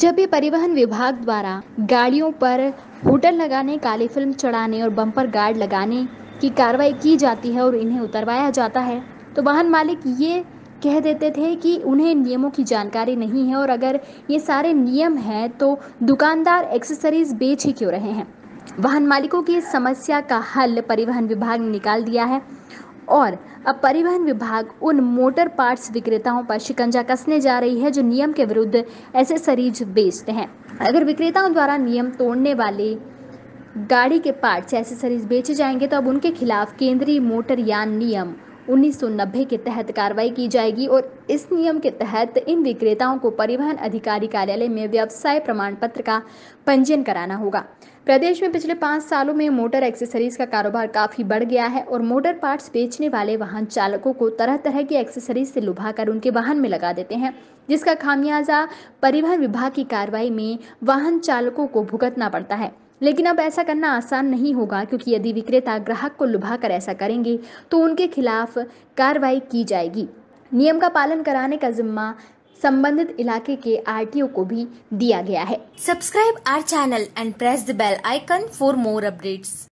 जब भी परिवहन विभाग द्वारा गाड़ियों पर होटल लगाने, काली फ़िल्म चढ़ाने और बम्पर गार्ड लगाने की कार्रवाई की जाती है और इन्हें उतरवाया जाता है तो वाहन मालिक ये कह देते थे कि उन्हें नियमों की जानकारी नहीं है और अगर ये सारे नियम हैं तो दुकानदार एक्सेसरीज बेच ही क्यों रहे हैं? वाहन मालिकों की इस समस्या का हल परिवहन विभाग ने निकाल दिया है और अब परिवहन विभाग उन मोटर पार्ट्स विक्रेताओं पर शिकंजा कसने जा रही है, जो नियम के विरुद्ध एसेसरीज बेचते हैं। अगर विक्रेताओं द्वारा नियम तोड़ने वाले गाड़ी के पार्ट्स एसेसरीज बेचे जाएँगे तो अब उनके खिलाफ केंद्रीय मोटर यान नियम 1990 के तहत कार्रवाई की जाएगी और इस नियम के तहत इन विक्रेताओं को परिवहन अधिकारी कार्यालय में व्यवसाय प्रमाण पत्र का पंजीयन कराना होगा। प्रदेश में पिछले पाँच सालों में मोटर एक्सेसरीज का कारोबार काफ़ी बढ़ गया है और मोटर पार्ट्स बेचने वाले वाहन चालकों को तरह तरह की एक्सेसरीज से लुभाकर उनके वाहन में लगा देते हैं, जिसका खामियाजा परिवहन विभाग की कार्रवाई में वाहन चालकों को भुगतना पड़ता है। लेकिन अब ऐसा करना आसान नहीं होगा, क्योंकि यदि विक्रेता ग्राहक को लुभाकर ऐसा करेंगे तो उनके खिलाफ कार्रवाई की जाएगी। नियम का पालन कराने का जिम्मा संबंधित इलाके के आरटीओ को भी दिया गया है। Subscribe our channel and press the bell icon for more updates